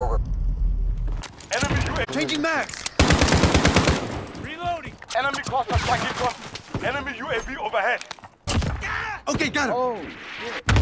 Enemy UAV. Changing max. Reloading. Enemy cluster tracking. incoming. Enemy UAV overhead. Okay, got him. Oh, shit.